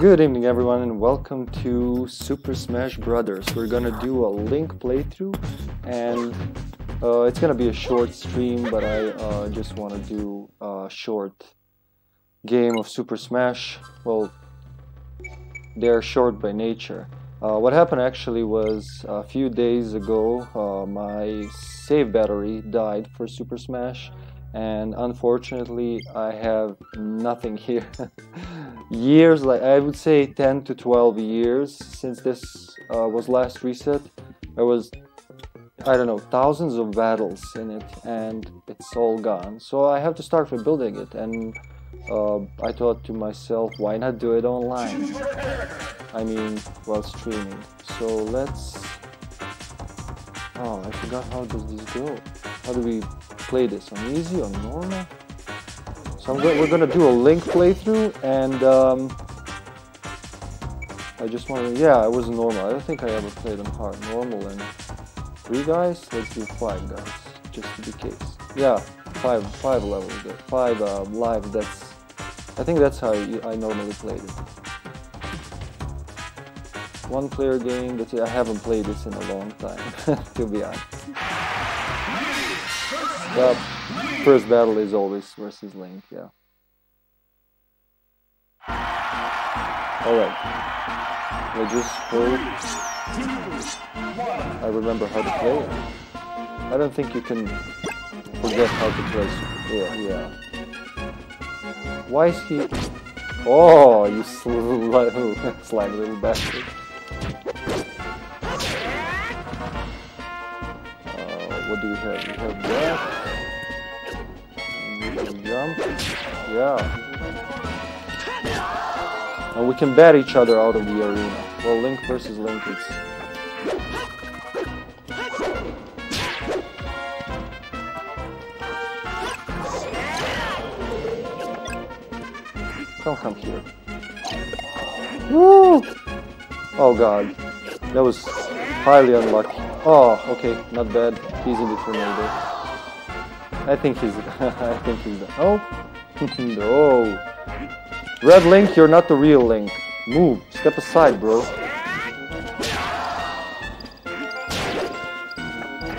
Good evening everyone and welcome to Super Smash Brothers. We're gonna do a Link playthrough and uh, it's gonna be a short stream but I uh, just want to do a short game of Super Smash. Well, they're short by nature. Uh, what happened actually was a few days ago uh, my save battery died for Super Smash and unfortunately I have nothing here. Years, like I would say 10 to 12 years since this uh, was last reset. There was, I don't know, thousands of battles in it and it's all gone. So I have to start rebuilding it and uh, I thought to myself, why not do it online? I mean, while streaming. So let's... Oh, I forgot how does this go. How do we play this? On easy, on normal? So go we're gonna do a Link playthrough, and um, I just want to, yeah, it was normal. I don't think I ever played on hard. Normal and three guys? Let's do five guys, just to be case. Yeah, five, five levels, five uh, live, that's, I think that's how I normally played it. One player game, that's it. I haven't played this in a long time, to be honest. But first battle is always versus Link, yeah. Alright. I just hope I remember how to play it. I don't think you can forget how to play Yeah, yeah. Why is he... Oh, you little, slime little bastard. Uh, what do we have? We have that jump. Yeah. And we can bat each other out of the arena. Well, Link versus Link, it's... Don't come here. Woo! Oh god. That was highly unlucky. Oh, okay, not bad. He's in the tornado. I think he's. I think he's. Oh, no. Red Link, you're not the real Link. Move. Step aside, bro.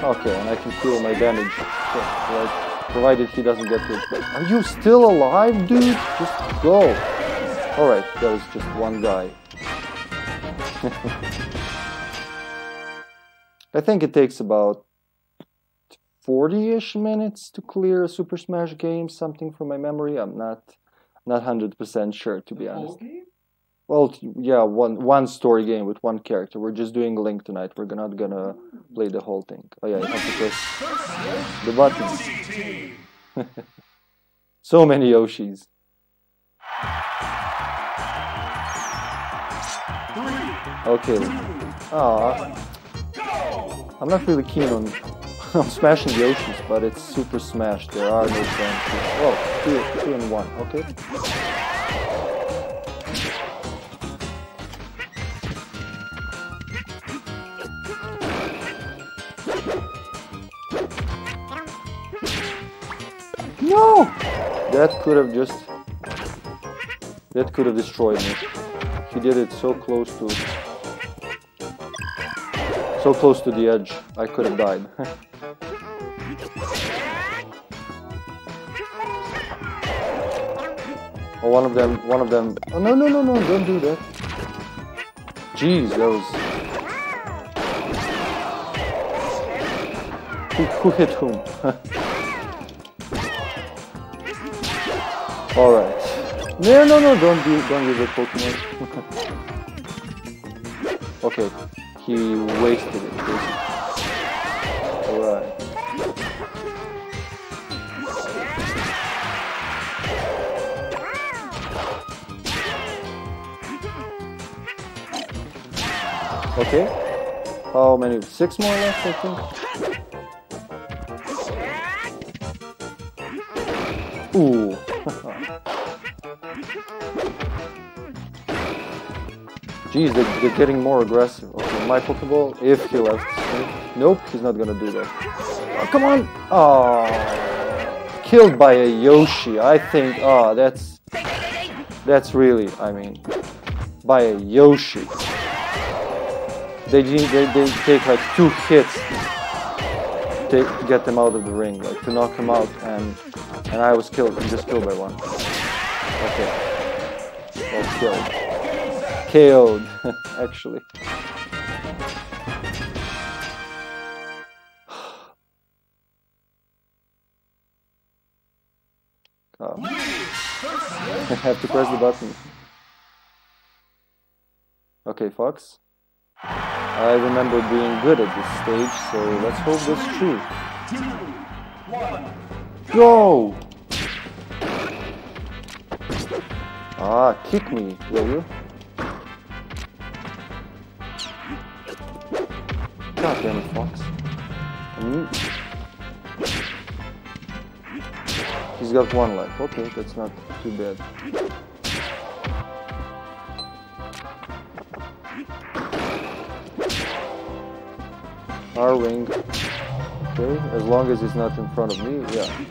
Okay, and I can feel my damage. Right. Provided he doesn't get hit. Are you still alive, dude? Just go. Alright, that was just one guy. I think it takes about 40-ish minutes to clear a Super Smash game, something from my memory. I'm not not 100% sure to be honest. Well, yeah, one one story game with one character. We're just doing Link tonight. We're not gonna play the whole thing. Oh yeah, you have to press the button. so many Yoshis. Okay. Ah, I'm not really keen on I'm smashing the oceans, but it's super smashed. There are no branches. Oh, two, two and one. Okay. No! That could have just... That could have destroyed me. He did it so close to... So close to the edge. I could have died. One of them, one of them. Oh, no, no, no, no, don't do that. Jeez, that was... Who, who hit whom? Alright. No, no, no, don't do, don't use a Pokemon. okay, he wasted it, basically. Okay. Oh, How many? Six more left, I think. Ooh. Jeez, they're, they're, getting more aggressive. Okay, my Pokeball if he left. Nope, he's not gonna do that. Oh, come on! Oh, killed by a Yoshi. I think. Oh, that's that's really. I mean, by a Yoshi. They they, they take like two hits to get them out of the ring, like to knock them out, and and I was killed. I'm just killed by one. Okay. Well, killed. KO'd, actually. Oh. I have to press the button. Okay, Fox. I remember being good at this stage, so let's hope that's true. Go! Ah, kick me, will you? God damn it, Fox. He's got one life. Okay, that's not too bad. Arwing. Okay, as long as he's not in front of me, yeah.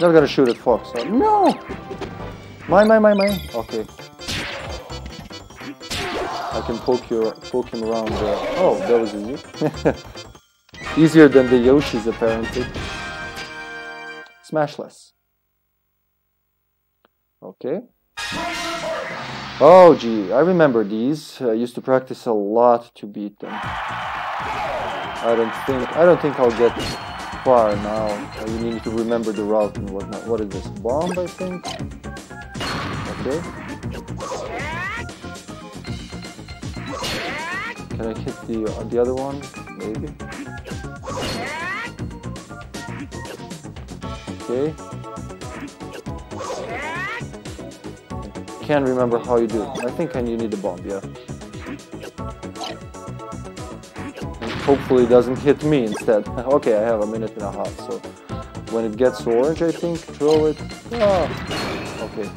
Not gonna shoot at Fox. Huh? No! My, my, my, mine. Okay. I can poke you, poke him around there. Oh, that was easy. Easier than the Yoshis, apparently. Smashless. Okay. Oh, gee, I remember these. I used to practice a lot to beat them. I don't think I don't think I'll get far now. You need to remember the route and whatnot. What is this? Bomb, I think. Okay. Can I hit the uh, the other one? Maybe. Okay. Can't remember how you do it. I think you need the bomb, yeah. Hopefully it doesn't hit me instead. okay, I have a minute and a half, so when it gets orange, I think, throw it. Ah, okay.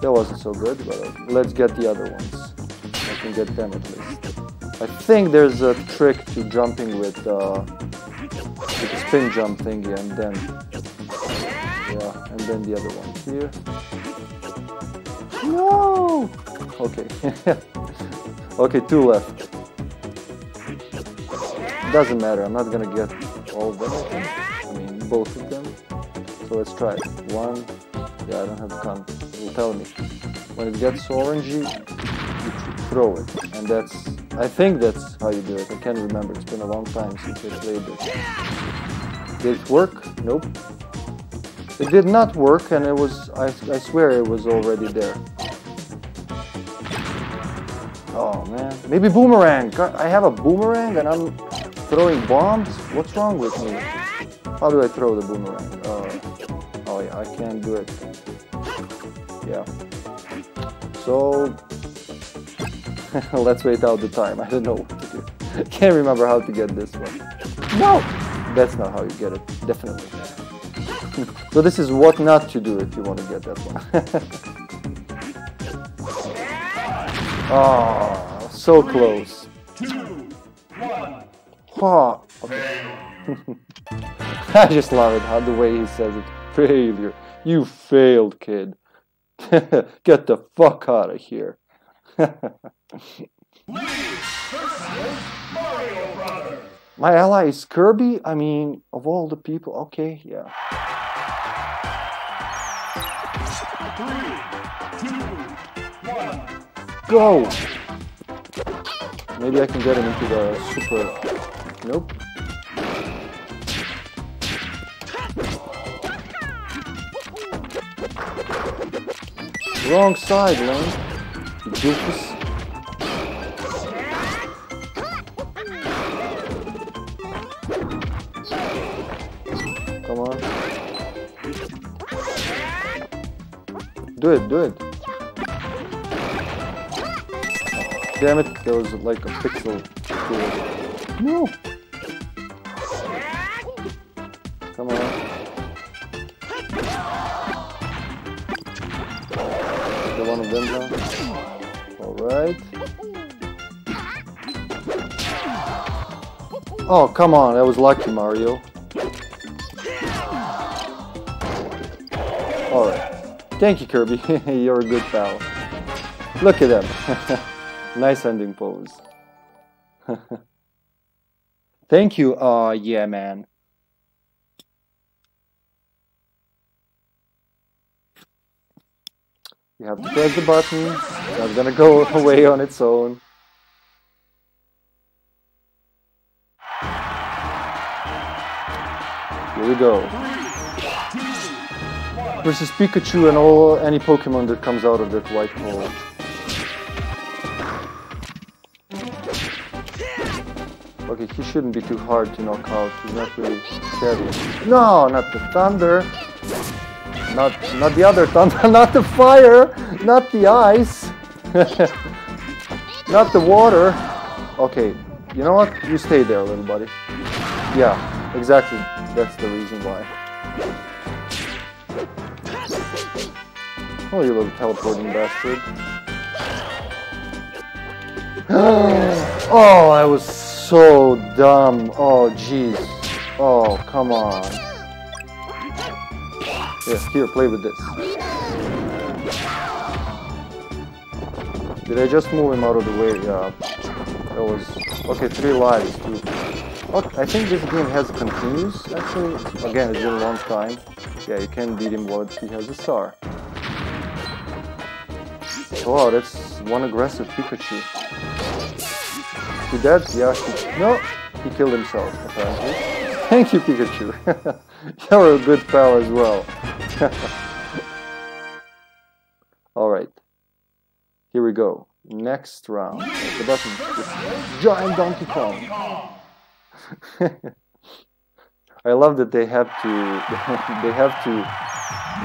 That wasn't so good, but uh, let's get the other ones. I can get them at least. I think there's a trick to jumping with, uh, with the spin jump thingy and then yeah, and then the other one here. No! Okay. okay, two left. Doesn't matter, I'm not gonna get all of them, I mean, both of them. So let's try. One, yeah, I don't have the gun. It tell me. When it gets orangey, you throw it. And that's, I think that's how you do it. I can't remember, it's been a long time since I played this. Did it work? Nope. It did not work and it was, I, I swear it was already there. Oh man, maybe boomerang. I have a boomerang and I'm throwing bombs? What's wrong with me? How do I throw the boomerang? Uh, oh yeah, I can't do it. Yeah. So, let's wait out the time. I don't know what to do. Can't remember how to get this one. No! That's not how you get it, definitely. so this is what not to do if you want to get that one. oh, so close. I just love it, how the way he says it. Failure. You failed, kid. Get the fuck out of here. My ally is Kirby? I mean, of all the people, okay, yeah. Three, two, one. Go! Maybe I can get him into the super... Nope. Wrong side, Lane. Doofus. Come on. Do it, do it. Damn it, there was like a pixel. No! Come on. The one of them now. Alright. Oh, come on, that was lucky, Mario. Alright. Thank you, Kirby. You're a good pal. Look at them. nice ending pose. Thank you. Uh, yeah, man. You have to press the button. It's gonna go away on its own. Here we go. Versus Pikachu and all any Pokemon that comes out of that white hole. Okay, he shouldn't be too hard to knock out. He's not really heavy. No, not the thunder. Not not the other thunder, not the fire, not the ice. not the water. Okay, you know what? You stay there, little buddy. Yeah, exactly. That's the reason why. Oh, you little teleporting bastard. oh, I was so dumb. Oh, jeez. Oh, come on. Yes, here, play with this. Did I just move him out of the way? Yeah. That was... Okay, three lives, too. Okay, I think this game has continues, actually. Again, it's been a long time. Yeah, you can beat him once he has a star. Wow, that's one aggressive Pikachu. He dead? Yeah, he... No! He killed himself, apparently. Thank you, Pikachu. You're a good pal as well. Alright. Here we go. Next round. The button. Giant Donkey Kong. I love that they have to they have to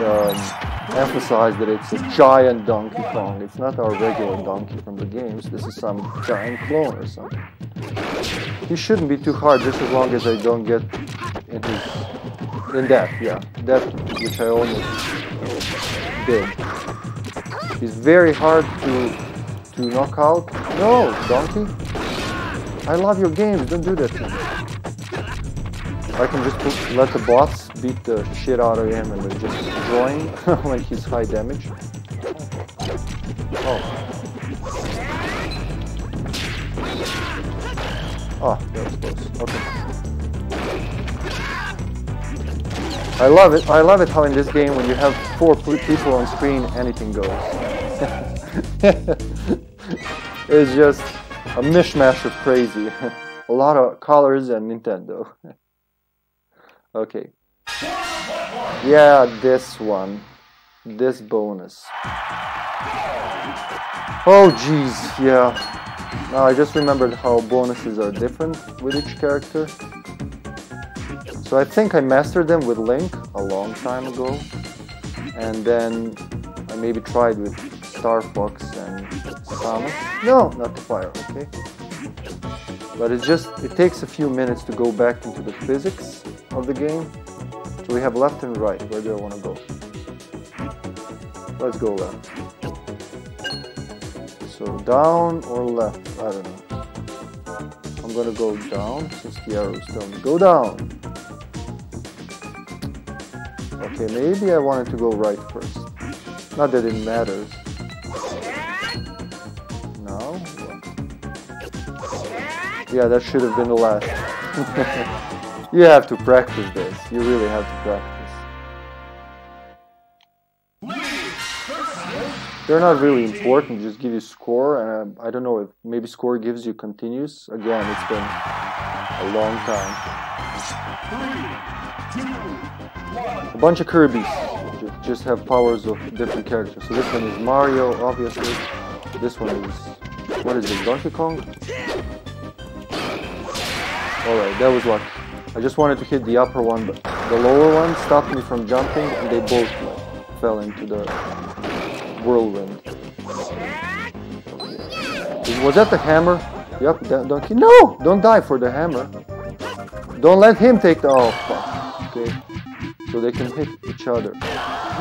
um, emphasize that it's a giant Donkey Kong. It's not our regular Donkey from the games. This is some giant clone or something. He shouldn't be too hard just as long as I don't get in his in that, yeah. That which I almost did. He's very hard to to knock out. No, Donkey. I love your games, don't do that to me. I can just put, let the bots beat the shit out of him and just him when he's high damage. Oh. Oh, that was close. Okay. I love it. I love it how in this game when you have four people on screen, anything goes. it's just a mishmash of crazy. a lot of colors and Nintendo. okay. Yeah, this one. This bonus. Oh jeez, yeah. Now I just remembered how bonuses are different with each character. So I think I mastered them with Link a long time ago. And then I maybe tried with Star Fox and Samus. No, not the fire, okay. But it just, it takes a few minutes to go back into the physics of the game. So we have left and right. Where do I want to go? Let's go left. So down or left? I don't know. I'm gonna go down since the arrows tell me go down. Okay, maybe I wanted to go right first. Not that it matters. No? Yeah, that should have been the last. you have to practice this. You really have to practice. They're not really important, just give you score, and uh, I don't know if maybe score gives you continues. Again, it's been a long time. A bunch of Kirby's just have powers of different characters. So this one is Mario, obviously. This one is, what is it, Donkey Kong? Alright, that was lucky. I just wanted to hit the upper one, but the lower one stopped me from jumping, and they both fell into the whirlwind. Was that the hammer? Yep, donkey. No! Don't die for the hammer. Don't let him take the... Oh, fuck. Okay. So they can hit each other.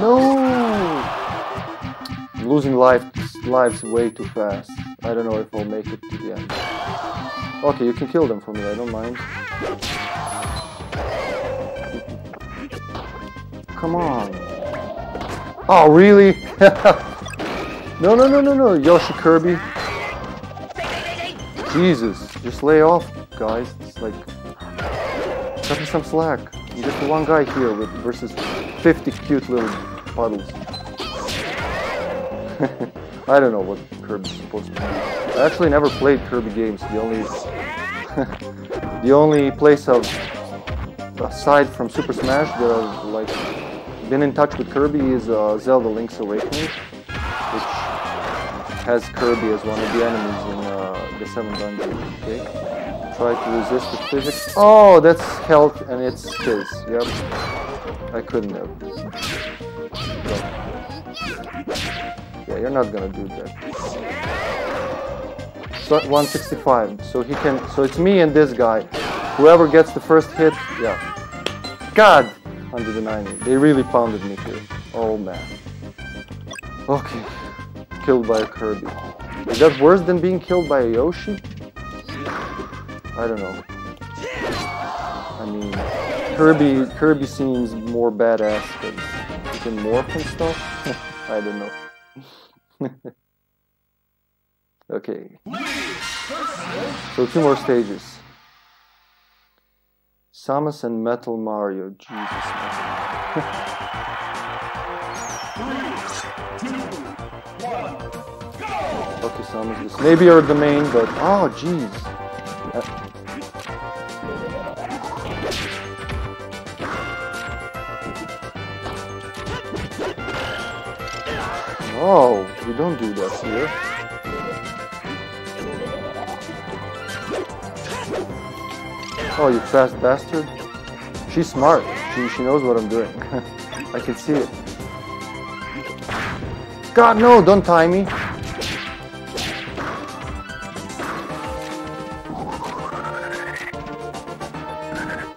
No! I'm losing life, lives way too fast. I don't know if I'll make it to the end. Okay, you can kill them for me, I don't mind. Come on. Oh, really? no, no, no, no, no. Yoshi Kirby. Jesus. Just lay off, guys. It's like... Cut me some slack. I'm just one guy here with versus 50 cute little puddles. I don't know what Kirby's supposed to be. I actually never played Kirby games. The only the only place I've aside from Super Smash that I've like been in touch with Kirby is uh, Zelda Link's Awakening, which has Kirby as one of the enemies in uh, the Seven Dungeon. Okay, try to resist the physics. Oh, that's health and it's his. Yep, I couldn't have. Yeah, you're not gonna do that. So 165. So he can. So it's me and this guy. Whoever gets the first hit, yeah. God, 190. They really pounded me here. Oh man. Okay. Killed by a Kirby. Is that worse than being killed by a Yoshi? I don't know. I mean, Kirby Kirby seems more badass because he can morph and stuff. I don't know. okay. So two more stages. Samus and Metal Mario. Jesus. okay, Samus. Maybe you're the main, but oh, jeez. Uh, oh, we don't do that here. Oh, you fast bastard. She's smart. She, she knows what I'm doing. I can see it. God, no, don't tie me.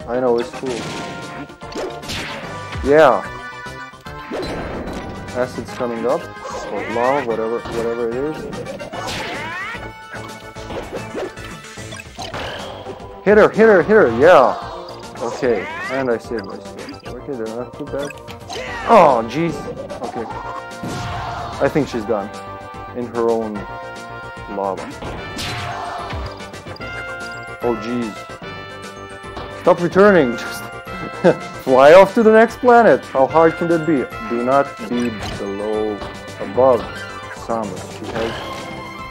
I know, it's cool. Yeah. Acid's coming up. Or lava, whatever, whatever it is. Hit her, hit her, hit her, yeah. Okay, and I saved myself. Okay, they're not too bad. Oh, jeez. Okay. I think she's done. In her own lava. Oh, jeez. Stop returning. Just fly off to the next planet. How hard can that be? Do not be below, above Samus. She has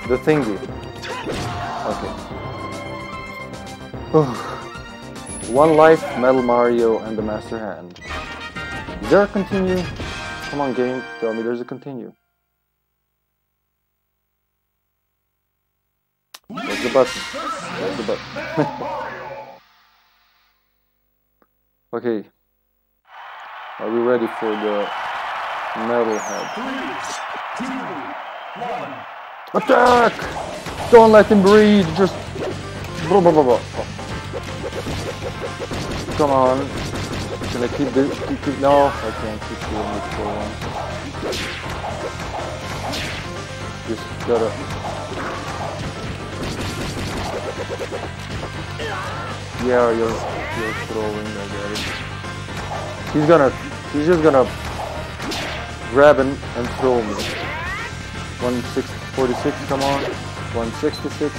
the thingy. Okay. One life, Metal Mario, and the Master Hand. Is there a continue? Come on, game, tell me there's a continue. There's the button. There's the button. okay. Are we ready for the metal head? Three, two, one. Attack! Don't let him breathe, just... Blah, blah, blah, Come on. Can I keep this? Keep, keep, no, I can't keep doing this for one. Just gotta. Yeah, you're you're throwing. I get it. He's gonna. He's just gonna grab and, and throw me. 146, come on. 166.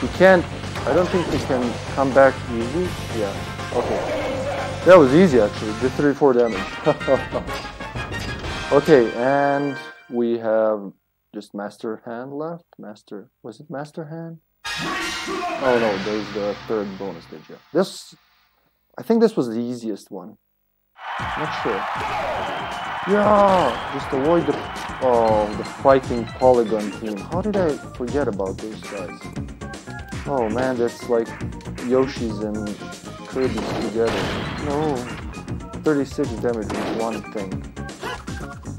He can't I don't think he can come back easy. Yeah. Okay. That was easy actually. Did 34 damage. okay, and we have just Master Hand left. Master was it Master Hand? Oh no, there's the third bonus stage. Yeah. This I think this was the easiest one. Not sure. Yeah, just avoid the oh the fighting polygon team. How did I forget about those guys? Oh man, that's like Yoshi's and Kirby's together. No. 36 damage is one thing.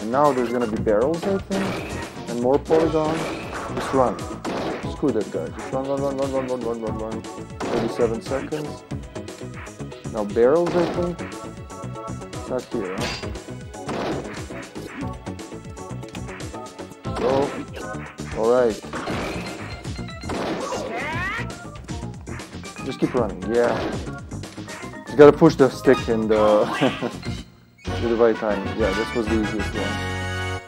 And now there's gonna be barrels, I think? And more polygons. Just run. Screw that guy. Just run, run, run, run, run, run, run, run, run. 37 seconds. Now barrels, I think? Not here, huh? Go. Alright. Just keep running. Yeah. You gotta push the stick and uh, the with the right time. Yeah, this was the easiest one.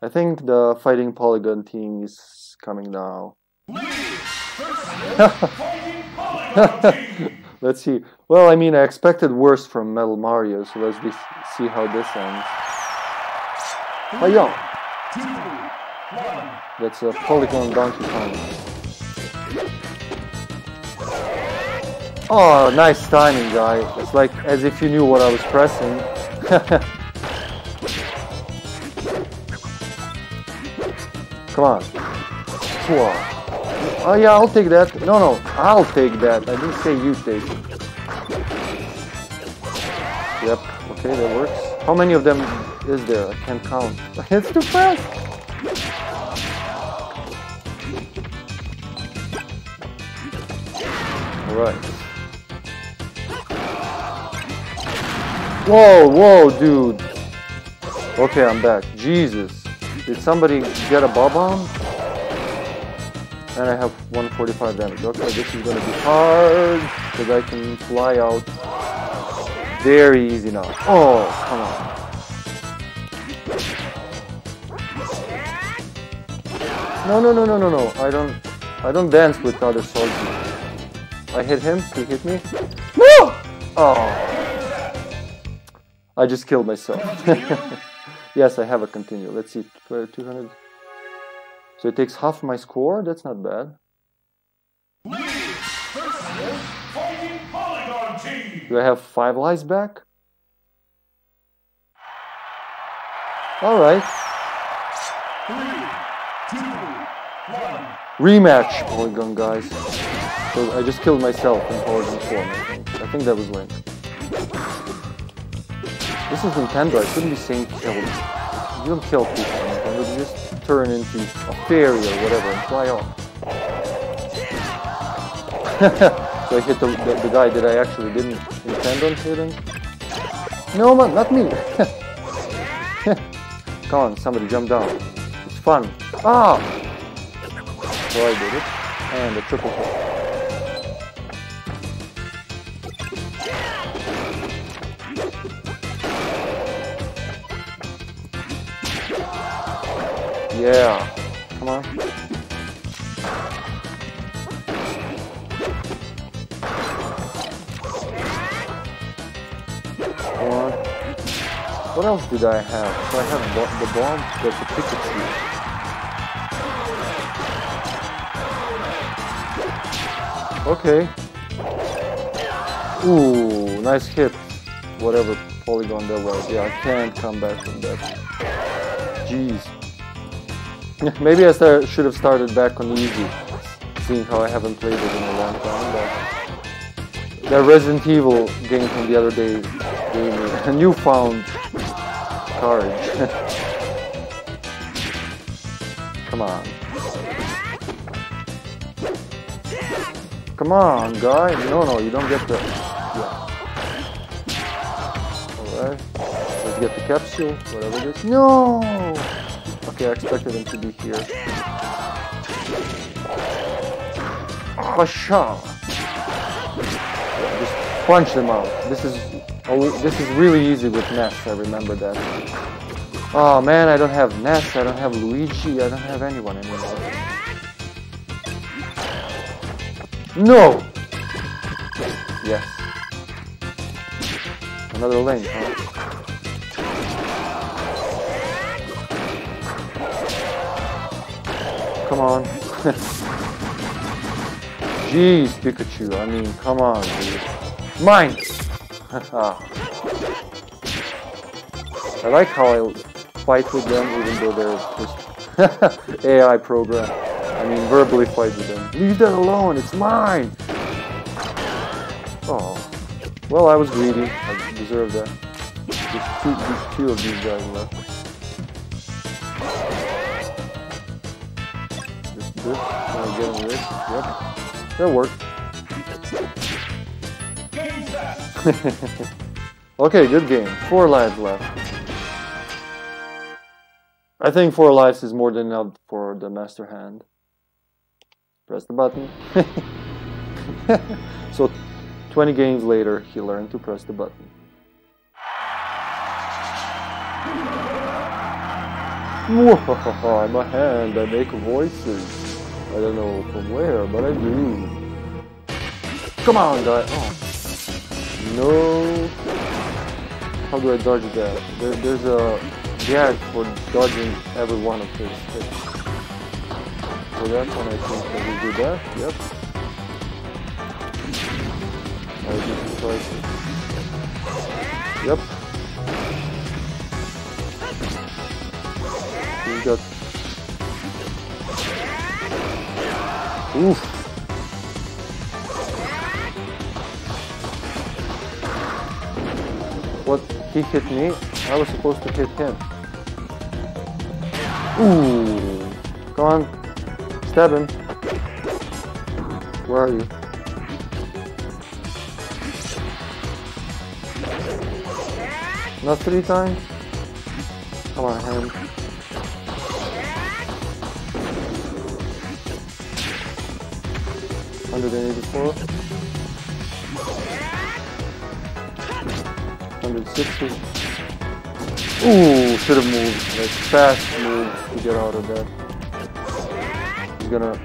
I think the fighting polygon team is coming now. let's see. Well, I mean, I expected worse from Metal Mario, so let's see how this ends. Yeah. That's a polygon Donkey Kong. Oh, nice timing, guy. It's like as if you knew what I was pressing. Come on. Oh yeah, I'll take that. No, no, I'll take that. I didn't say you take it. Yep, okay, that works. How many of them is there? I can't count. it's too fast! Alright. Whoa, whoa, dude. Okay, I'm back. Jesus. Did somebody get a Bob-omb? And I have 145 damage. Okay, this is gonna be hard because I can fly out very easy now. Oh, come on. No, no, no, no, no, no. I don't, I don't dance with other soldiers. I hit him. He hit me. No! Oh. I just killed myself. yes, I have a continue. Let's see. 200. So it takes half my score. That's not bad. Do I have five lives back? All right. Three, two, one. Rematch, Polygon guys. So I just killed myself in Polygon form, I think. That was Link. This is Nintendo, I shouldn't be saying kill. You don't kill people Nintendo, you just turn into a fairy or whatever and fly off. so I hit the, the, the, guy that I actually didn't intend on hitting. No man, not me! Come on, somebody jump down. It's fun. Ah! So I did it. And a triple. Yeah. Come on. Come on. What else did I have? So I have the bomb, there's a Pikachu. Okay. Ooh, nice hit. Whatever polygon that was. Yeah, I can't come back from that. Jeez. Maybe I start, should have started back on easy, seeing how I haven't played it in a long time. But that Resident Evil game from the other day gave me a newfound courage. Come on. Come on, guy. No, no, you don't get the... Yeah. Alright. Let's get the capsule, whatever it is. No! Okay, I expected him to be here. Hasha! Just punch them out. This is this is really easy with Ness, I remember that. Oh man, I don't have Ness, I don't have Luigi, I don't have anyone anymore. No! Yes. Another link, huh? Come on. Jeez, Pikachu. I mean, come on, dude. Mine! Ah. I like how I fight with them even though they're just AI program. I mean, verbally fight with them. Leave that alone, it's mine! Oh. Well, I was greedy. I deserve that. There's two, there's two of these guys left. This, can get this? Yep. That worked. okay, good game. Four lives left. I think four lives is more than enough for the master hand. Press the button. so 20 games later, he learned to press the button. I'm a hand, I make voices. I don't know from where, but I do. Come on, guy. Oh. No. How do I dodge that? There, there's a gag for dodging every one of his hits. So that one I think that we do that. Yep. I just try to. Yep. He's got. Oof. What he hit me, I was supposed to hit him. Ooh. Come on. Stab him. Where are you? Not three times? Come on, hand. Hundred and eighty-four. Hundred sixty. Ooh, should have moved. Like fast move to get out of that. He's gonna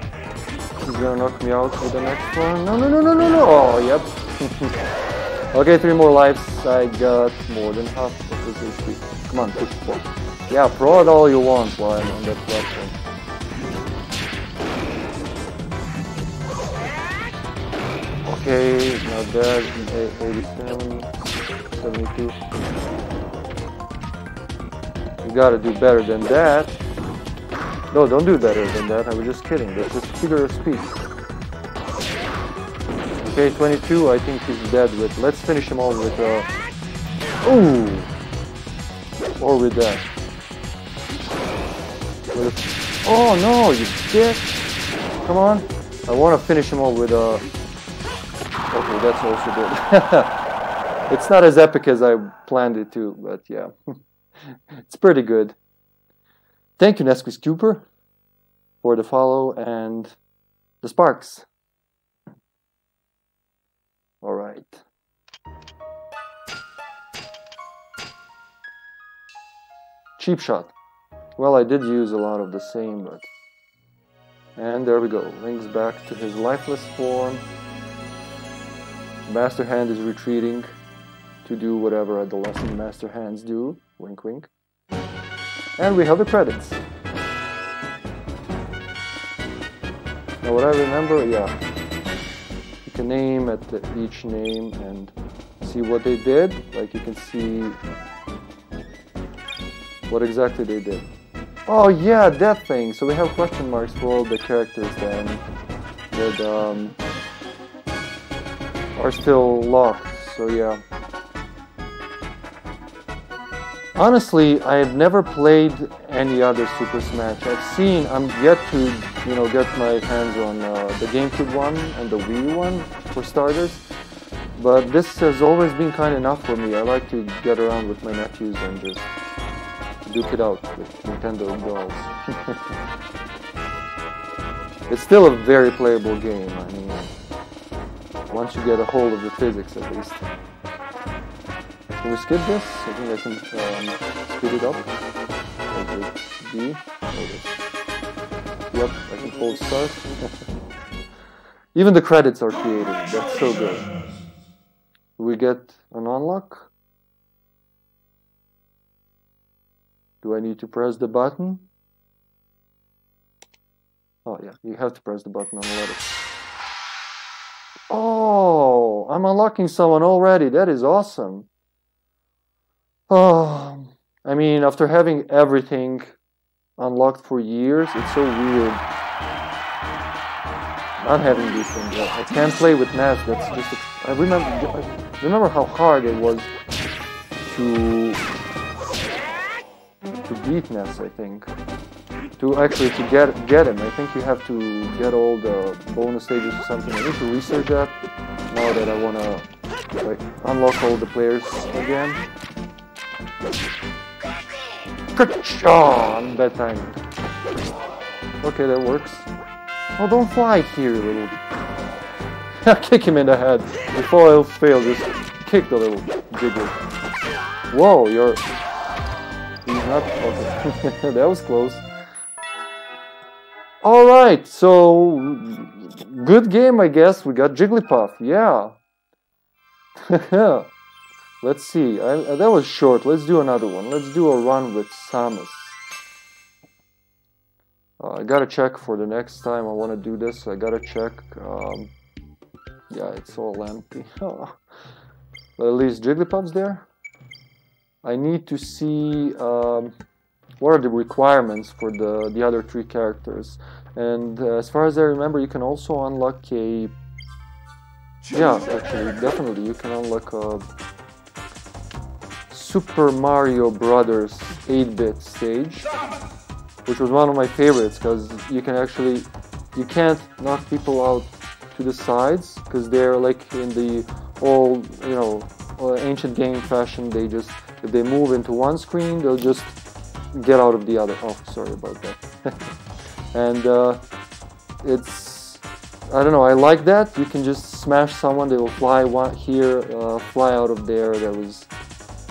he's gonna knock me out with the next one. No no no no no no oh yep. okay, three more lives. I got more than half of this HP. Come on, push. Yeah, prod all you want while I'm on that platform. Okay, not bad. 87, 72. You gotta do better than that. No, don't do better than that. I was just kidding. That's just figure of speech. Okay, 22. I think he's dead with. Let's finish him off with. Uh, ooh. Or with that. With oh no, you dick! Come on. I want to finish him off with a. Okay, that's also good. it's not as epic as I planned it to, but yeah. it's pretty good. Thank you, Nesquik Cooper, for the follow and the sparks. All right. Cheap shot. Well, I did use a lot of the same, but... And there we go. Links back to his lifeless form. Master Hand is retreating to do whatever adolescent Master Hands do. Wink, wink. And we have the credits. Now what I remember, yeah, you can name at the, each name and see what they did. Like you can see what exactly they did. Oh yeah, that thing. So we have question marks for all the characters then that um, are still locked. So yeah. Honestly, I have never played any other Super Smash. I've seen, I'm yet to, you know, get my hands on uh, the GameCube one and the Wii one for starters. But this has always been kind enough for me. I like to get around with my nephews and just duke it out with Nintendo dolls. it's still a very playable game. I mean, once you get a hold of the physics at least. Can we skip this? I think I can um, speed it up. B. Yep, I can hold start. Even the credits are creative. That's so good. We get an unlock. Do I need to press the button? Oh yeah, you have to press the button on the letter. Oh, I'm unlocking someone already. That is awesome. Oh, I mean, after having everything unlocked for years, it's so weird not having these things. I can't play with Ness. That's just. I remember. I remember how hard it was to to beat Ness, I think. To actually to get get him, I think you have to get all the bonus stages or something. I need to research that now that I wanna like unlock all the players again. Oh, bad time. Okay, that works. Oh, don't fly here, little. kick him in the head. Before he'll fail, just kick the little jiggler. Whoa, you're... He's not... Okay. that was close. Alright, so... Good game, I guess. We got Jigglypuff. Yeah. Let's see. I, uh, that was short. Let's do another one. Let's do a run with Samus. Uh, I gotta check for the next time I want to do this. I gotta check. Um, yeah, it's all empty. but at least Jigglypuff's there. I need to see um, what are the requirements for the, the other three characters. And uh, as far as I remember, you can also unlock a... Yeah, actually, definitely, you can unlock a Super Mario Brothers 8-bit stage, which was one of my favorites because you can actually you can't knock people out to the sides because they're like in the old you know uh, ancient game fashion. They just if they move into one screen, they'll just get out of the other. Oh, sorry about that. and uh, it's I don't know. I like that. You can just smash someone. They will fly one here, uh, fly out of there. That was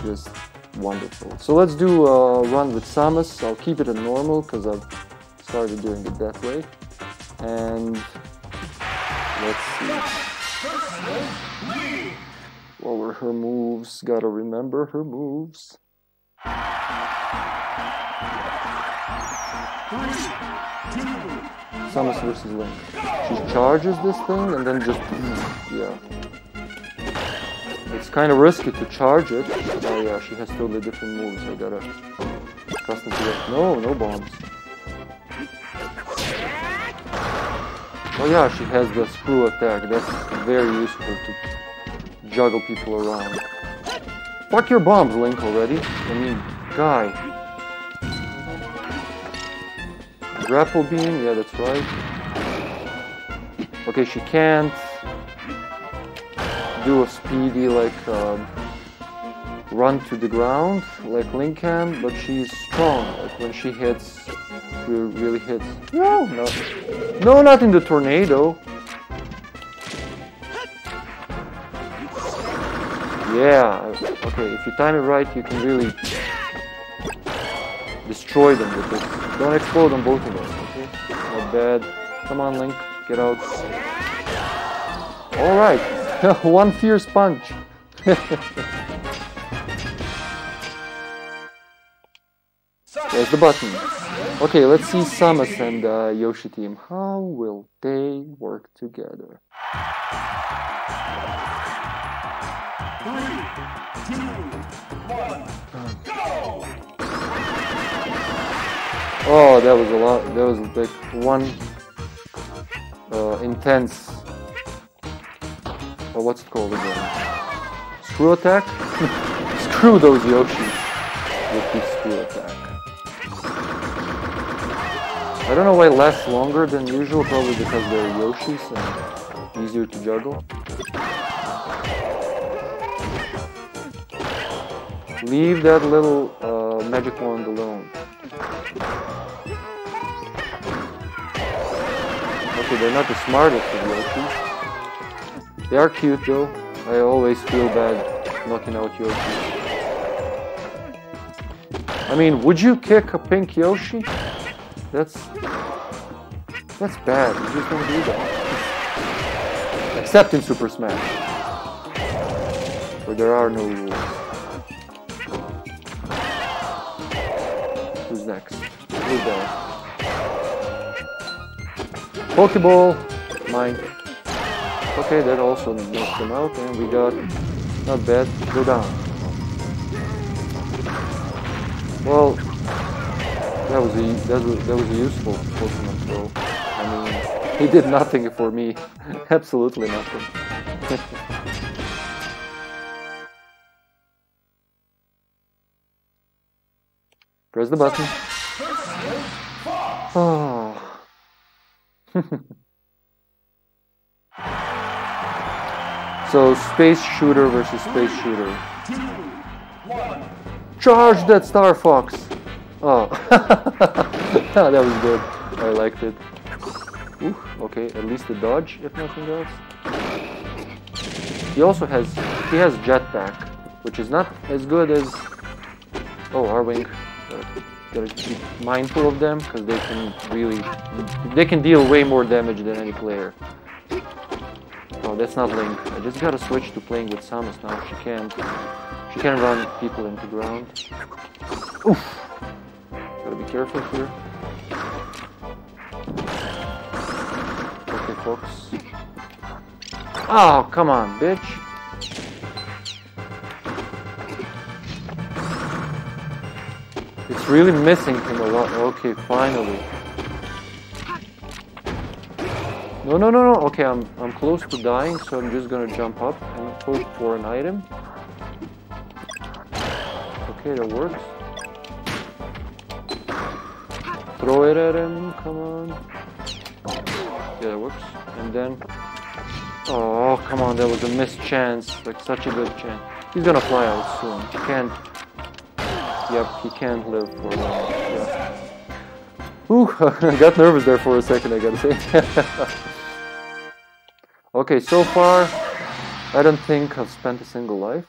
just wonderful. So let's do a run with Samus. I'll keep it a normal because I've started doing it that way. And let's see. What were her moves? Gotta remember her moves. Samus versus Link. She charges this thing and then just, yeah. It's kind of risky to charge it. Oh yeah, she has totally different moves. I gotta custom to. No, no bombs. Oh yeah, she has the screw attack. That's very useful to juggle people around. Fuck your bombs, Link, already. I mean, guy. Grapple beam, yeah, that's right. Okay, she can't do a speedy like um, run to the ground like Link can, but she's strong. Like when she hits, really hits. No, no, no, not in the tornado. Yeah, okay, if you time it right, you can really destroy them with this. Don't explode on both of them, okay? Not bad. Come on, Link, get out. Alright, One fierce punch. There's the button. Okay, let's see Samus and uh, Yoshi team. How will they work together? Three, two, one, go! Oh, that was a lot. That was like one uh, intense or what's it called again? Screw attack? screw those Yoshis with the screw attack. I don't know why it lasts longer than usual, probably because they're Yoshis and easier to juggle. Leave that little uh, magic wand alone. Okay, they're not the smartest of. They are cute though. I always feel bad knocking out Yoshi. I mean, would you kick a pink Yoshi? That's... That's bad. You just don't do that. Except in Super Smash. Where there are no rules. Next? Pokeball. Mine. Okay, that also knocked them out, and we got not bad. Go down. Well, that was a that was that was a useful Pokemon throw. I mean, he did nothing for me. Absolutely nothing. Press the button. Oh. So space shooter versus space shooter. Charge that Star Fox! Oh, that was good. I liked it. Oof. Okay, at least a dodge, if nothing else. He also has he has jetpack, which is not as good as oh Arwing. Uh, gotta be mindful of them because they can really they can deal way more damage than any player. Oh, that's not Link. I just gotta switch to playing with Samus now. She can't she can run people into ground. Oof. Gotta be careful here. Okay, folks. Oh, come on, bitch. Really missing him a lot. Okay, finally. No, no, no, no. Okay, I'm, I'm close to dying, so I'm just gonna jump up and hope for an item. Okay, that works. Throw it at him, come on. Yeah, that works. And then... Oh, come on, that was a missed chance. Like, such a good chance. He's gonna fly out soon. Can't... Yep, he can't live for long. Yeah. Ooh, I got nervous there for a second, I gotta say. okay, so far, I don't think I've spent a single life.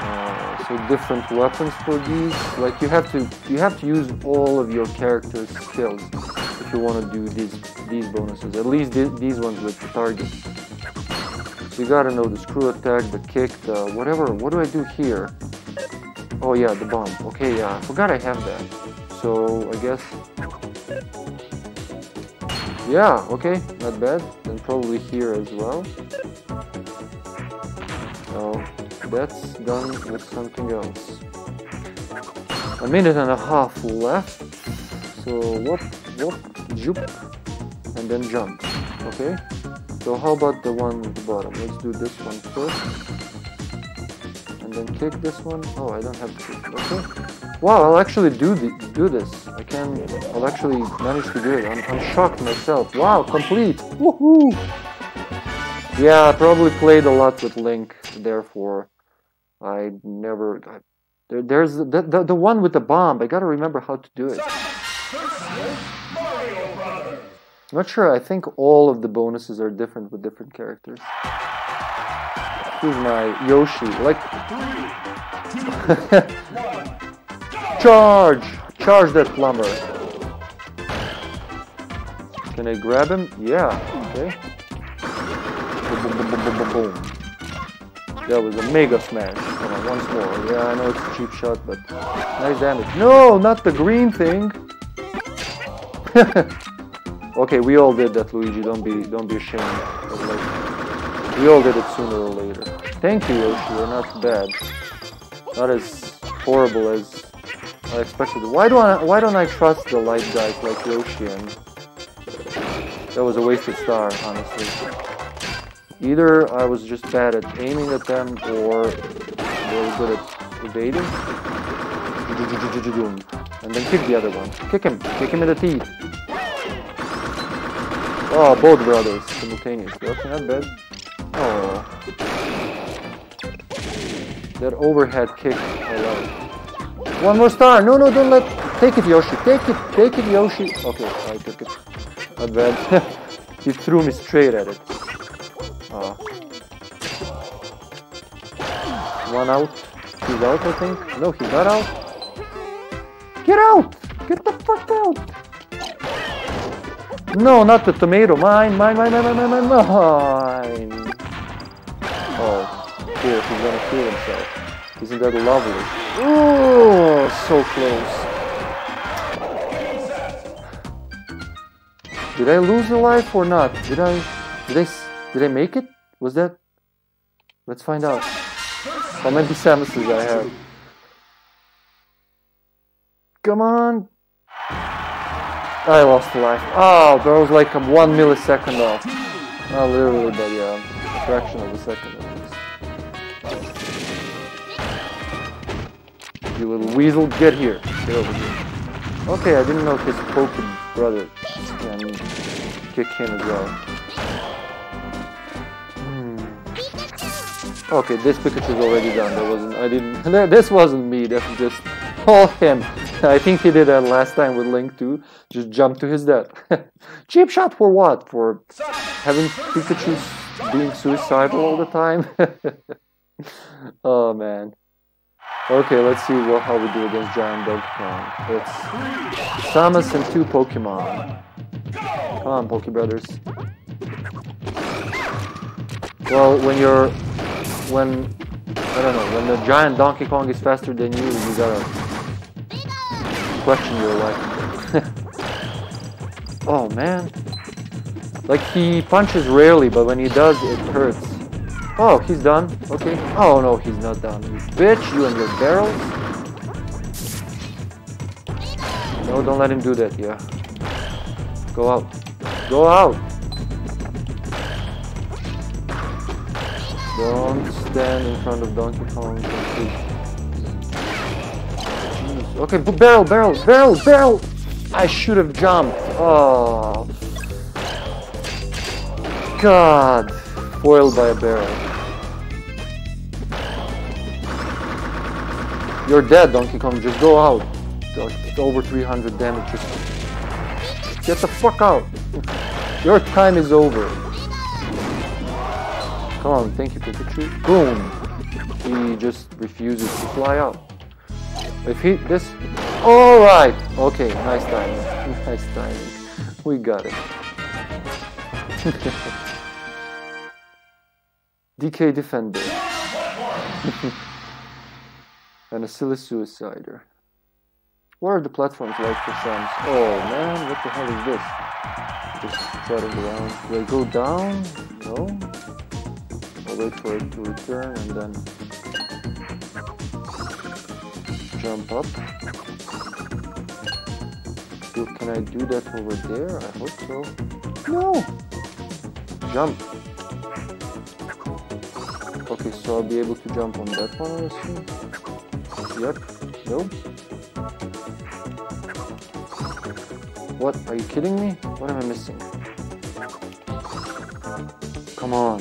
Uh, so different weapons for these. Like you have to you have to use all of your character's skills if you want to do these these bonuses. At least th these ones with the target. You gotta know the screw attack, the kick, the whatever. What do I do here? Oh yeah, the bomb. Okay, yeah, I forgot I have that. So I guess. Yeah, okay, not bad. And probably here as well. Oh, that's done with something else. A minute and a half left. So whoop, whoop, jump, and then jump. Okay? So how about the one at the bottom? Let's do this one first. And then kick this one. Oh, I don't have to. Okay. Wow, I'll actually do the, do this. I can. I'll actually manage to do it. I'm, I'm shocked myself. Wow, complete. Woohoo! Yeah, I probably played a lot with Link, therefore I never. I, there, there's the, the the one with the bomb. I gotta remember how to do it. I'm not sure. I think all of the bonuses are different with different characters. Here's my Yoshi. Like. Charge! Charge that plumber. Can I grab him? Yeah. Okay. Boom, boom. That was a mega smash. Come on, once more. Yeah, I know it's a cheap shot, but nice damage. No, not the green thing. okay, we all did that, Luigi. Don't be, don't be ashamed. Like, we all did it sooner or later. Thank you, Yoshi. You're not bad. Not as horrible as I expected. Why do I? Why don't I trust the light guys like Yoshi? And that was a wasted star, honestly. Either I was just bad at aiming at them or really good at evading. And then kick the other one. Kick him. Kick him in the teeth. Oh, both brothers simultaneously. Okay, not bad. Oh. That overhead kick, I love it. One more star. No, no, don't let... Take it, Yoshi. Take it. Take it, Yoshi. Okay, I took it. Not bad. he threw me straight at it. Oh. One out. He's out, I think. No, he's not out. Get out! Get the fuck out! No, not the tomato. Mine, mine, mine, mine, mine, mine, mine. Oh, here, he's gonna kill himself. Isn't that lovely? Oh, so close. Did I lose a life or not? Did I? Did I? Did I make it? Was that? Let's find out. How many Samuses I have? Come on! I lost life. Oh, there was like a one millisecond off. Not literally, but yeah, a fraction of a second at least. You little weasel, get here. Get over here. Okay, I didn't know his poking brother can kick him as well. Hmm. Okay, this Pikachu's already done. That wasn't. I didn't. This wasn't me. That was just all him. I think he did that last time with Link too. Just jump to his death. Cheap shot for what? For having Pikachu being suicidal all the time? oh man. Okay, let's see what, how we do against Giant Donkey Kong. It's Samus and two Pokemon. Come on, Poke Brothers. Well, when you're... When... I don't know, when the giant Donkey Kong is faster than you, you gotta question your life. oh, man. Like, he punches rarely, but when he does, it hurts. Oh, he's done. Okay. Oh, no, he's not done. You bitch, you and your barrels. No, don't let him do that, yeah. Go out. Go out! Don't stand in front of Donkey Kong. Okay, barrel, barrel, barrel, barrel! I should have jumped. Oh. God. Foiled by a barrel. You're dead, Donkey Kong. Just go out. It's over 300 damage. Get the fuck out. Your time is over. Come on, thank you, Pikachu. Boom. He just refuses to fly out. If he this all right. Okay, nice timing. Nice timing. We got it. DK Defender. and a silly suicider. What are the platforms like for Samus? Oh man, what the hell is this? Just trotting around. Do I go down? No. I'll wait for it to return and then jump up. Can I do that over there? I hope so. No! Jump. Okay, so I'll be able to jump on that one, I assume. Yep. Nope. What? Are you kidding me? What am I missing? Come on.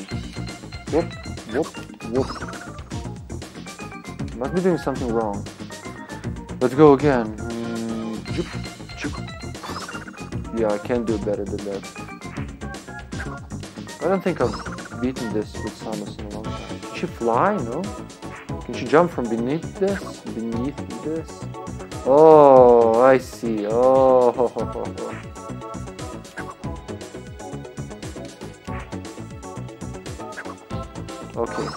Whoop, whoop, whoop. Must be doing something wrong. Let's go again. Yeah, I can do better than that. I don't think I've beaten this with Samus in a long time. Can she fly? No? Can she jump from beneath this? Beneath this? Oh, I see. Oh. Okay.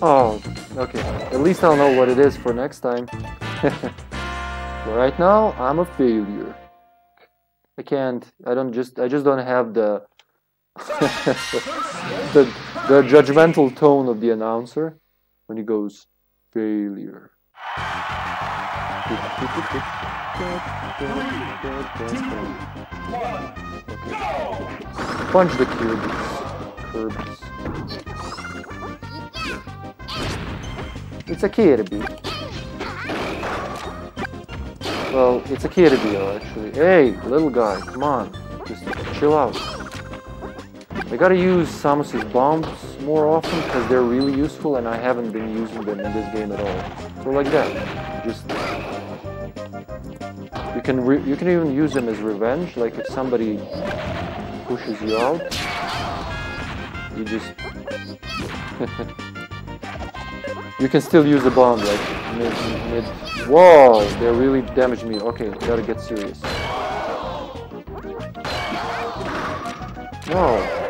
Oh, okay. At least I'll know what it is for next time. right now, I'm a failure. I can't. I don't just. I just don't have the the the judgmental tone of the announcer when he goes failure. Okay. Punch the Kirby's. Kirby's. It's a Kirby. Well, it's a Kirby, actually. Hey, little guy, come on. Just chill out. I gotta use Samus's bombs more often because they're really useful and I haven't been using them in this game at all. So like that. Just you can you can even use them as revenge. Like if somebody pushes you out, you just you can still use the bomb like mid mid. Whoa! They really damaged me. Okay, gotta get serious. No.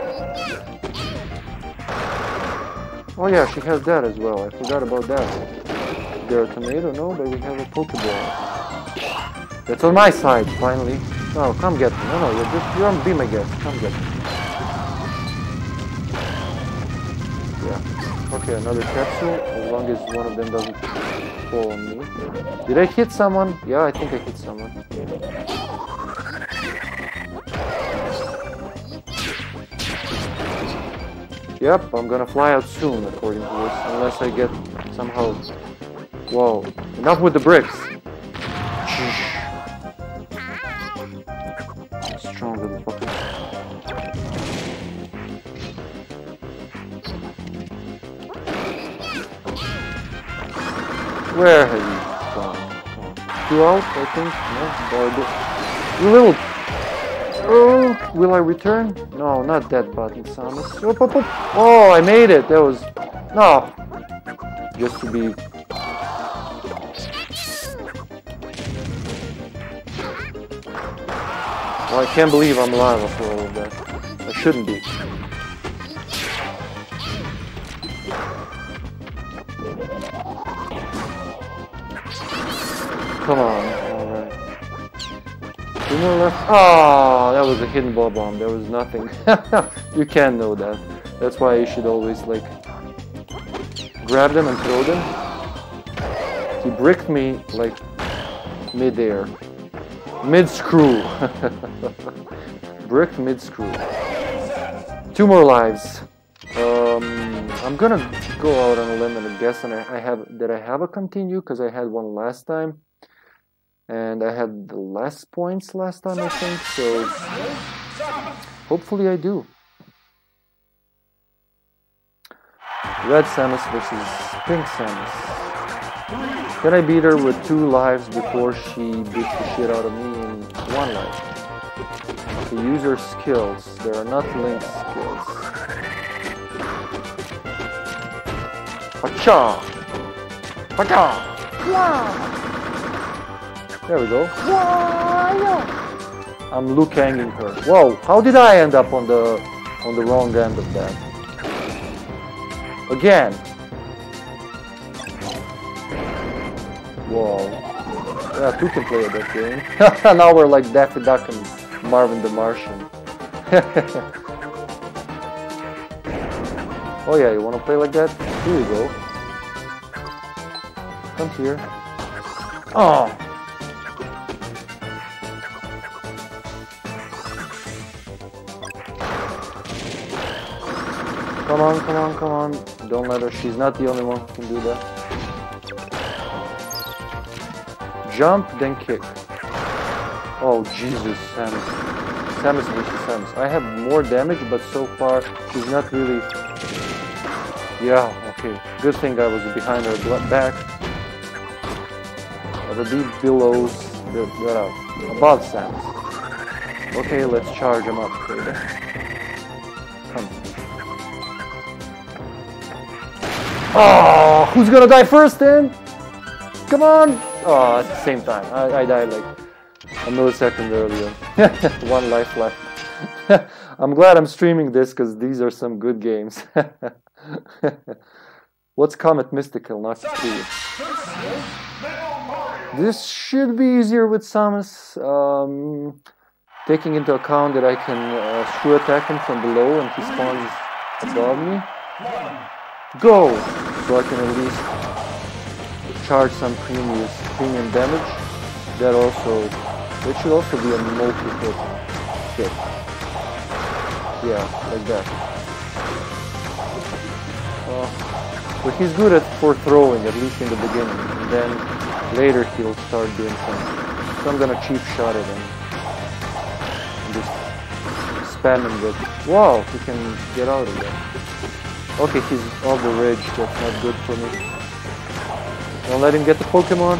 Oh yeah, she has that as well. I forgot about that. There a tomato? No, but we have a Pokeball. That's on my side, finally. No, come get me. No, no, you're just you're on Be My Guest. Come get me. Okay, another capsule. As long as one of them doesn't fall on me. Did I hit someone? Yeah, I think I hit someone. Yep, I'm gonna fly out soon, according to this, unless I get somehow... Whoa, enough with the bricks! Where have you gone? two out, I think. No, you little. Oh, will I return? No, not that button, Samus. Oh, oh, oh. oh, I made it. That was no. Just to be. Oh, I can't believe I'm alive after all of that. I shouldn't be. Come on. Alright. More left. Oh, that was a hidden ball bomb. There was nothing. you can't know that. That's why you should always, like, grab them and throw them. He bricked me, like, mid-air. Mid-screw. Brick mid-screw. Two more lives. Um, I'm gonna go out on a limb and guess and I, I have did I have a continue because I had one last time and I had less points last time I think so hopefully I do Red Samus versus Pink Samus can I beat her with two lives before she beats the shit out of me in one life to use her skills there are not Link skills Hacha! Hacha! Wow! There we go. I'm Liu Kanging her. Whoa, how did I end up on the on the wrong end of that? Again. Whoa. Yeah, two can play at that game. now we're like Daffy Duck and Marvin the Martian. oh yeah, you wanna play like that? Here you go. Come here. Oh, Come on, come on, come on. Don't let her. She's not the only one who can do that. Jump, then kick. Oh, Jesus, Samus. Samus versus Samus. I have more damage, but so far she's not really... Yeah, okay. Good thing I was behind her back. I will be below... Above Samus. Okay, let's charge him up, Oh, who's gonna die first then? Come on! Oh, at the same time. I, I died like a millisecond earlier. One life left. I'm glad I'm streaming this because these are some good games. What's Comet Mystical, not two? This should be easier with Samus. Um, taking into account that I can uh, screw attack him from below and he spawns above me. Go! So I can at least charge some premium, premium damage. That also, it should also be a multi-hit hit. Yeah, like that. Uh, but he's good at for throwing, at least in the beginning. And then later he'll start doing something. So I'm gonna cheap shot it and, and just spam him with, wow, he can get out of there. Okay, he's over ridge. That's not good for me. Don't let him get the Pokemon.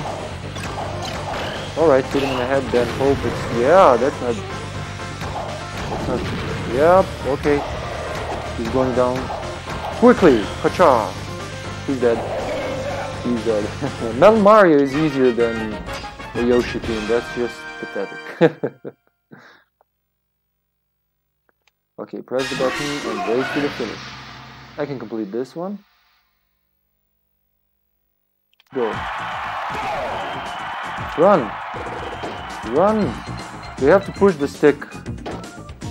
Alright, hit him in the head then. Hope it's... Yeah, that's not... That's not... Yep, okay. He's going down. Quickly! Kacha! He's dead. He's dead. Metal Mario is easier than the Yoshi team. That's just pathetic. okay, press the button and race to the finish. I can complete this one. Go. Run! Run! You have to push the stick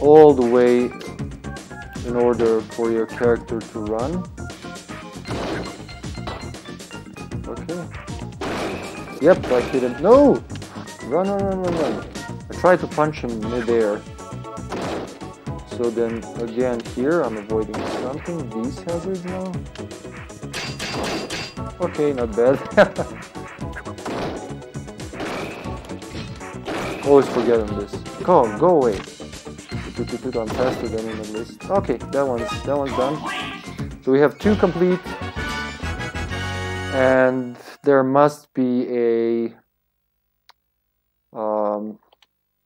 all the way in order for your character to run. Okay. Yep, I hit him. No! Run, run, run, run, run. I tried to punch him mid-air. So then again here I'm avoiding something, these hazards now. Okay, not bad. Always forget on this. Come on, go away. I'm faster than him at least. Okay, that one's that one's done. So we have two complete and there must be a um,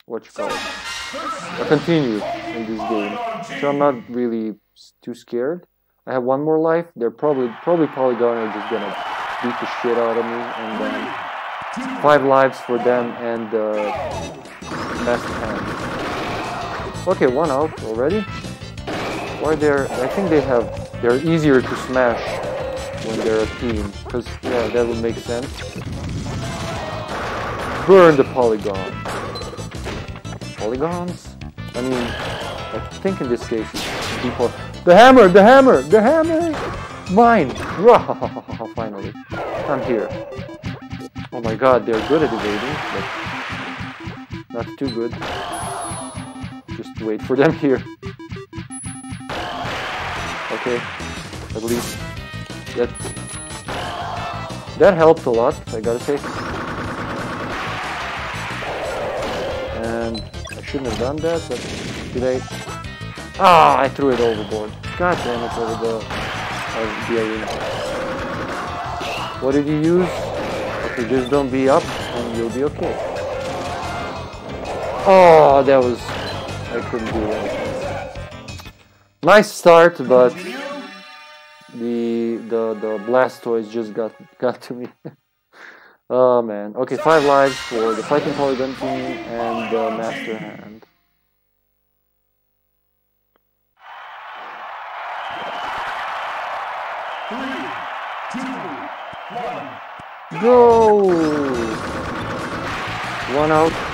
what you call it, a continue in this game. So I'm not really too scared. I have one more life. They're probably probably Polygon are just gonna beat the shit out of me, and then five lives for them and uh, Master Hand. Okay, one out already. Why they're? I think they have. They're easier to smash when they're a team, because yeah, that would make sense. Burn the polygon. Polygons? I mean, I think in this case it's. The hammer! The hammer! The hammer! Mine! Finally, I'm here. Oh my god, they're good at evading, but not too good. Just wait for them here. Okay, at least that that helped a lot, I gotta say. And shouldn't have done that, but did I? Ah, I threw it overboard. God damn it, over the, uh. What did you use? Okay, just don't be up and you'll be okay. Oh, that was... I couldn't do that. Nice start, but the the the Blastoise just got got to me. Oh man. Okay, five lives for the Fighting Polygon team and the Master Hand. Three, two, one. Go! One out.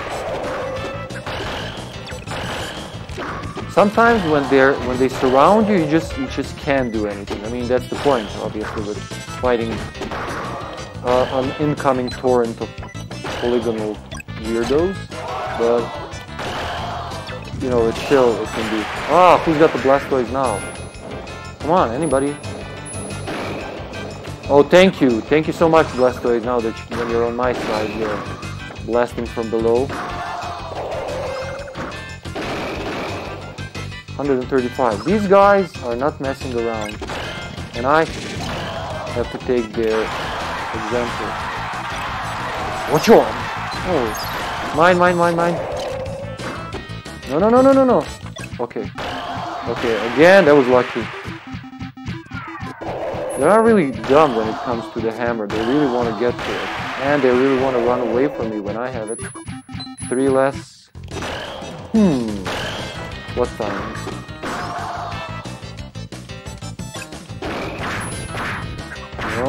Sometimes when they're when they surround you, you just you just can't do anything. I mean that's the point, obviously, with fighting uh, an incoming torrent of polygonal weirdos. But you know, it's still it can be. Ah, who's got the Blastoise now? Come on, anybody? Oh, thank you. Thank you so much, Blastoise. Now that you, you're on my side, you're blasting from below. 135. These guys are not messing around. And I have to take their example. Watch on! Oh. Mine, mine, mine, mine. No, no, no, no, no, no. Okay. Okay, again, that was lucky. They're not really dumb when it comes to the hammer. They really want to get to it. And they really want to run away from me when I have it. Three less. Hmm. What time? I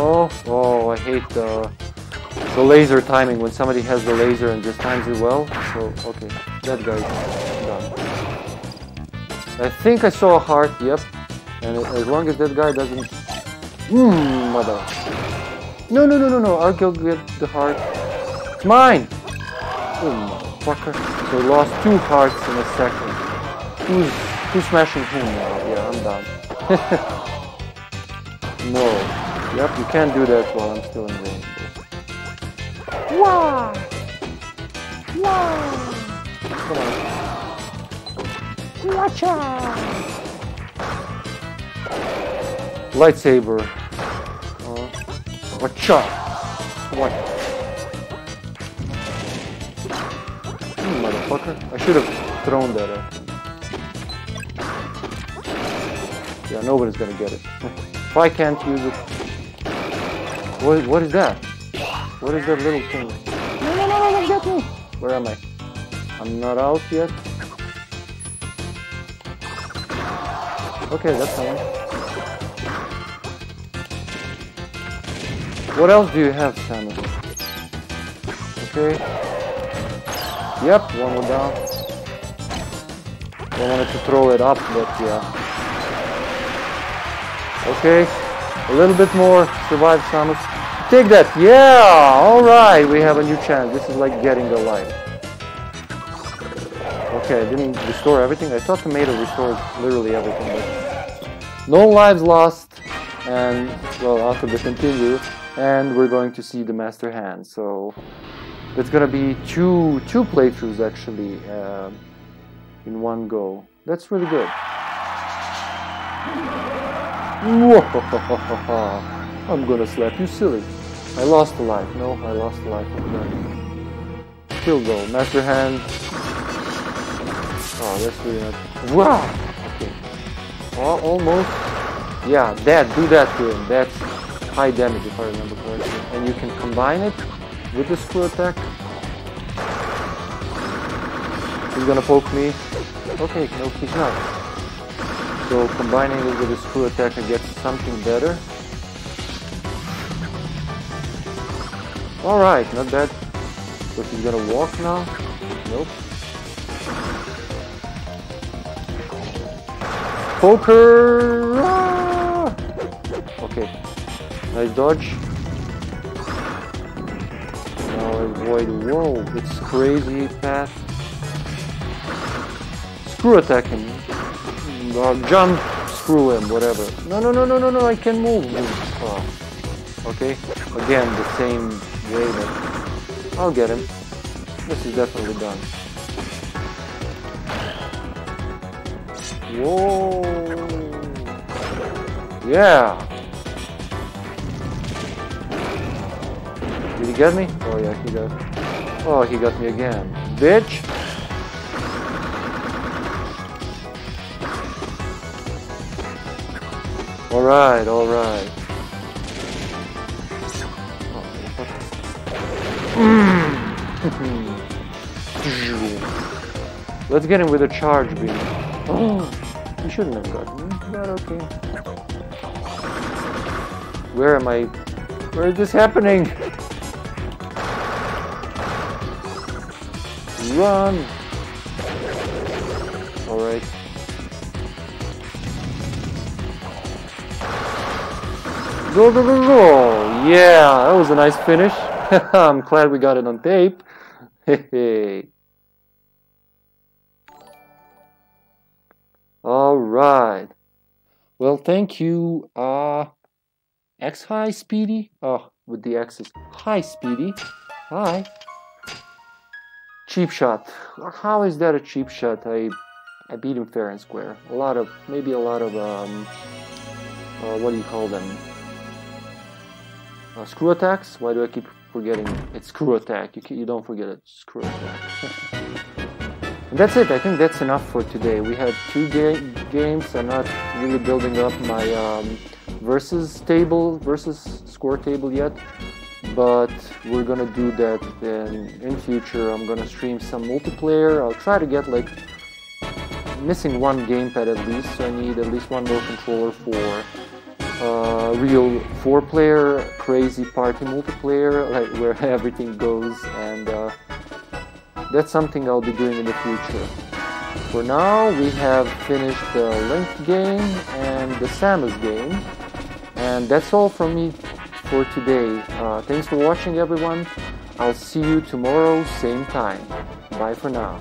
hate the, the laser timing when somebody has the laser and just times it well. So, okay, that guy's done. I think I saw a heart, yep. And as long as that guy doesn't... Mmm, mother. No, no, no, no, no, I'll go get the heart. It's mine! Oh, motherfucker. So lost two hearts in a second. Who's, who's smashing whom now? Yeah, I'm done. no. Yep, you can't do that while I'm still in range. Wow! Wow! Come on. Watch out! Lightsaber. Uh, watch out! What? Motherfucker. I should have thrown that at him. Yeah, nobody's gonna get it. if I can't use it, what, what is that? What is that little thing? No, no, no, no, get me! Where am I? I'm not out yet. Okay, that's fine. What else do you have, Samus? Okay. Yep, one more down. I wanted to throw it up, but yeah. Okay, a little bit more. Survive, Samus. Take that. Yeah, all right. We have a new chance. This is like getting a life. Okay, I didn't restore everything. I thought tomato restored literally everything, but no lives lost. And well, after the continue, and we're going to see the master hand. So it's gonna be two two playthroughs actually uh, in one go. That's really good. I'm gonna slap you silly. I lost a life. No, I lost a life. still go. Master hand. Oh, that's really not. Wow! Okay. Oh, almost. Yeah, that. Do that to him. That's high damage if I remember correctly. And you can combine it with the screw attack. He's gonna poke me. Okay, no, he's not. So combining it with the screw attack, I get something better. Alright, not bad. So he's gonna walk now? Nope. Poker! Ah! Okay. Nice dodge. Now avoid. Whoa, it's crazy path. Screw attack him. Uh, jump, screw him, whatever. No, no, no, no, no, no, I can move. Oh. Okay, again, the same way that I'll get him. This is definitely done. Whoa! Yeah! Did he get me? Oh yeah, he got. Oh, he got me again, bitch! All right, all right. Hmm. Let's get him with a charge beam. Oh, he shouldn't have gotten me, but okay. Where am I? Where is this happening? Run! Go, go, go! Yeah, that was a nice finish. I'm glad we got it on tape. Hey. All right. Well, thank you, uh, X High Speedy. Oh, with the X's. Hi, Speedy. Hi. Cheap shot. How is that a cheap shot? I, I beat him fair and square. A lot of, maybe a lot of, um, uh, what do you call them? Uh, screw attacks? Why do I keep forgetting? It's screw attack. You, you don't forget it. Screw attack. and that's it. I think that's enough for today. We had two ga games. I'm not really building up my um, versus table, versus score table yet. But we're gonna do that in, in future. I'm gonna stream some multiplayer. I'll try to get like missing one gamepad at least. So I need at least one more controller for uh, real four-player crazy party multiplayer, like where everything goes, and uh, that's something I'll be doing in the future. For now, we have finished the Link game and the Samus game, and that's all from me for today. Uh, thanks for watching, everyone. I'll see you tomorrow, same time. Bye for now.